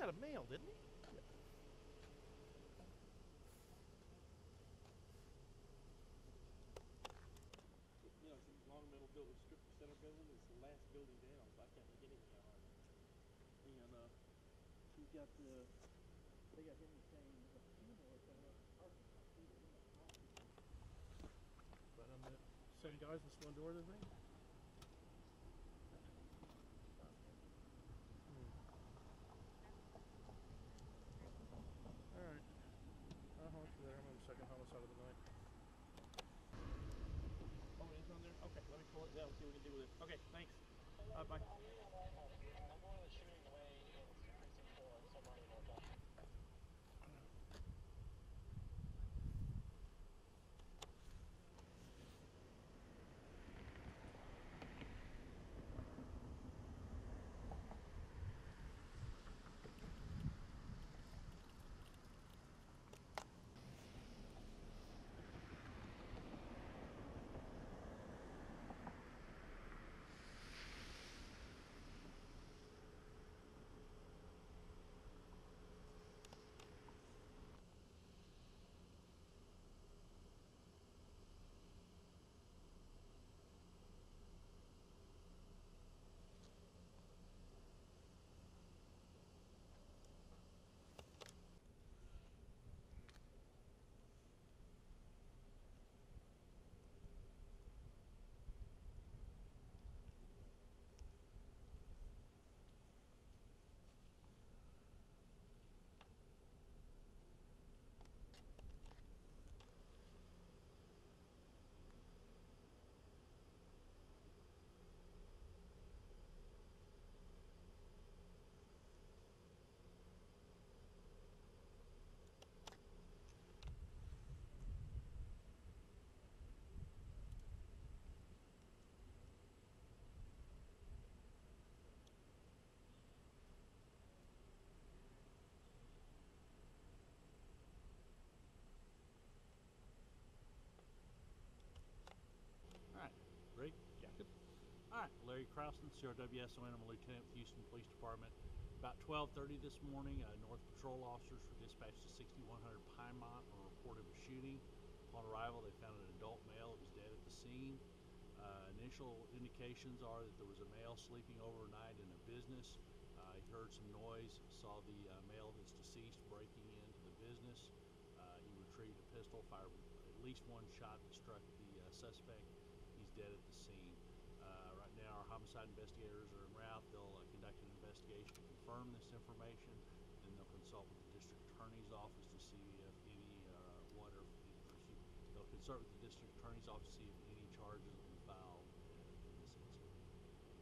had a male, didn't he? You know, it's a long metal building, strip center building. It's the last building down, so I can't make anything out. And uh, he got the. They got him saying the funeral is. But I'm the same guys that's going door to the thing. All right. I'll hold you there. I'm on the second homicide of the night. Oh, it's on there. Okay, let me pull it down. See what we can do with it. Okay, thanks. Uh, bye. All right, ready? Yeah. Good. All right, Larry Crowson, CRWSON. I'm a lieutenant with Houston Police Department. About 12:30 this morning, uh, North Patrol officers were dispatched to 6100 Pinemont were reported of a shooting. Upon arrival, they found an adult male that was dead at the scene. Uh, initial indications are that there was a male sleeping overnight in a business. Uh, he heard some noise, saw the uh, male that's deceased breaking into the business. Uh, he retrieved a pistol, fired at least one shot that struck the uh, suspect. He's dead at the scene. Uh, right now, our homicide investigators are en route. They'll uh, conduct an investigation to confirm this information, and they'll consult with the district attorney's office to see if any, uh, what or they'll consult with the district attorney's office to see if any charges will be filed in this incident.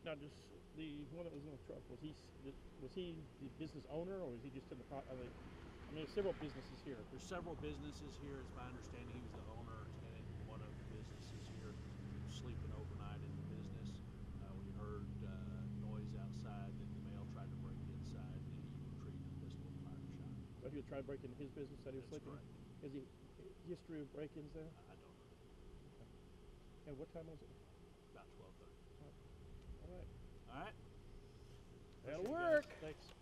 Now, just the one that was in the truck was he was he the business owner or was he just in the I mean, I mean, there's several businesses here. There's several businesses here. It's my understanding he was the owner or tenant in one of the businesses here. He was sleeping overnight in the business. Uh, we heard uh, noise outside that the male tried to break inside and he retrieved a pistol and fired shot. He was trying to break into his business that he was That's sleeping. in? Is he history of break-ins there? I I don't know. And what time was it? About 12:30. All right, All right. that'll Appreciate it, work. Thanks.